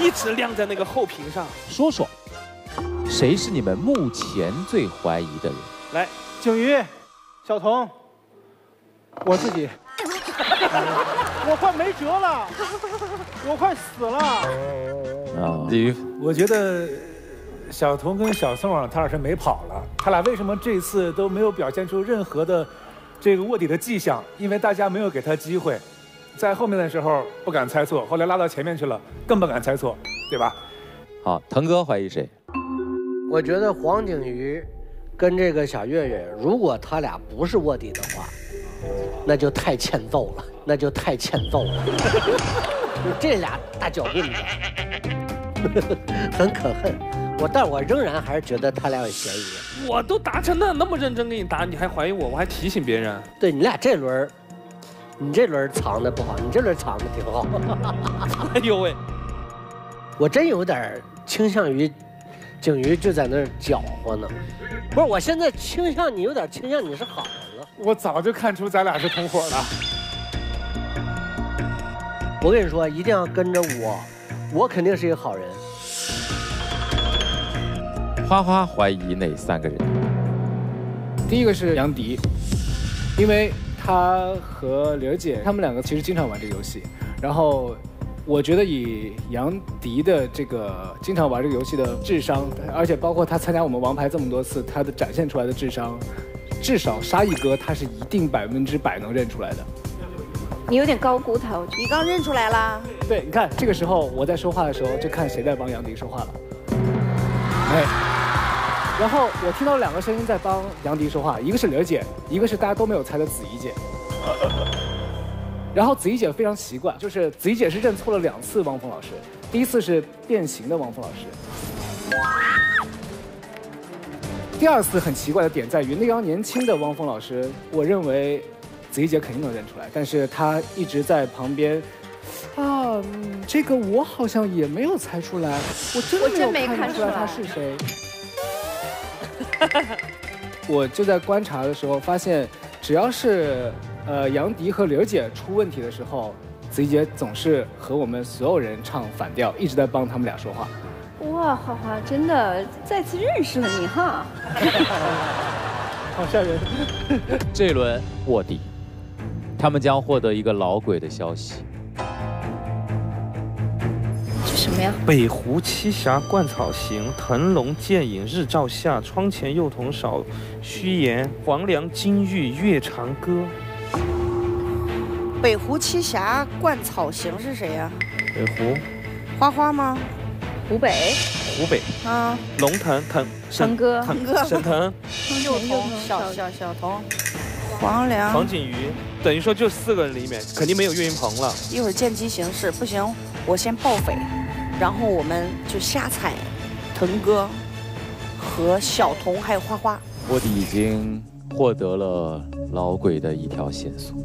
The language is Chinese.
一直晾在那个后屏上。说说，谁是你们目前最怀疑的人？来，景瑜、小童，我自己，我快没辙了，我快死了。啊，李云，我觉得小童跟小宋啊，他俩是没跑了。他俩为什么这次都没有表现出任何的这个卧底的迹象？因为大家没有给他机会，在后面的时候不敢猜错，后来拉到前面去了，更不敢猜错，对吧？好，腾哥怀疑谁？我觉得黄景瑜跟这个小岳岳，如果他俩不是卧底的话，那就太欠揍了，那就太欠揍了。就 这俩大脚印子，很可恨。我，但我仍然还是觉得他俩有嫌疑。我都答成那那么认真给你答，你还怀疑我？我还提醒别人。对你俩这轮儿，你这轮藏的不好，你这轮藏的挺好。哎呦喂，我真有点倾向于景瑜就在那儿搅和呢。不是，我现在倾向你，有点倾向你是好人了。我早就看出咱俩是同伙了。我跟你说，一定要跟着我，我肯定是一个好人。花花怀疑哪三个人？第一个是杨迪，因为他和刘姐他们两个其实经常玩这个游戏，然后我觉得以杨迪的这个经常玩这个游戏的智商，而且包括他参加我们王牌这么多次，他的展现出来的智商，至少沙溢哥他是一定百分之百能认出来的。你有点高估他，我觉得你刚认出来啦？对，你看这个时候我在说话的时候，就看谁在帮杨迪说话了。哎，然后我听到两个声音在帮杨迪说话，一个是玲儿姐，一个是大家都没有猜的子怡姐。然后子怡姐非常奇怪，就是子怡姐是认错了两次汪峰老师，第一次是变形的汪峰老师，第二次很奇怪的点在于那张年轻的汪峰老师，我认为子怡姐肯定能认出来，但是她一直在旁边。啊，嗯这个我好像也没有猜出来，我真的没没有看出来看出来他是谁。我就在观察的时候发现，只要是呃杨迪和刘姐出问题的时候，子怡姐总是和我们所有人唱反调，一直在帮他们俩说话。哇，花花真的再次认识了你哈。好吓人。这一轮卧底，他们将获得一个老鬼的消息。这什么呀？北湖七侠灌草行，腾龙剑影日照下，窗前幼童少，虚言黄粱金玉月长歌。北湖七侠灌草行是谁呀、北湖，花花吗？湖北。湖北，啊，龙腾腾，腾哥。腾腾哥。沈腾，幼童小小小童，黄粱。黄景瑜，等于说就四个人里面，肯定没有岳云鹏了。一会儿见机行事，不行，我先报匪，然后我们就瞎踩，腾哥和小童还有花花。卧底已经获得了老鬼的一条线索。